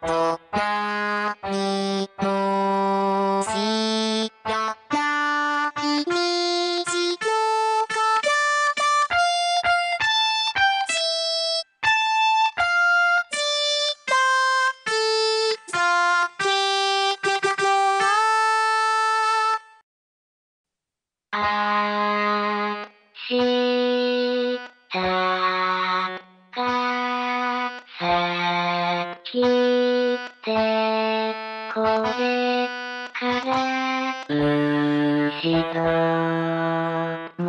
と何でこれから後ろも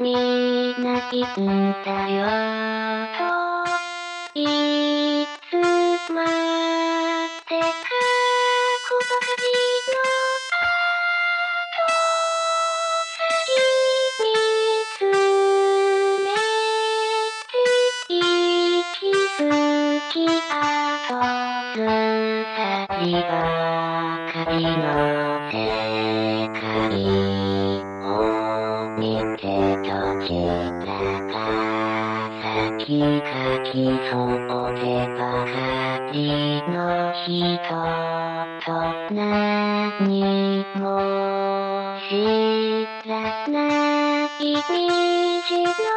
見ないんだよ。ずさりばかりの世界を見てどちらが先かきそうでばかりの人と何も知らない道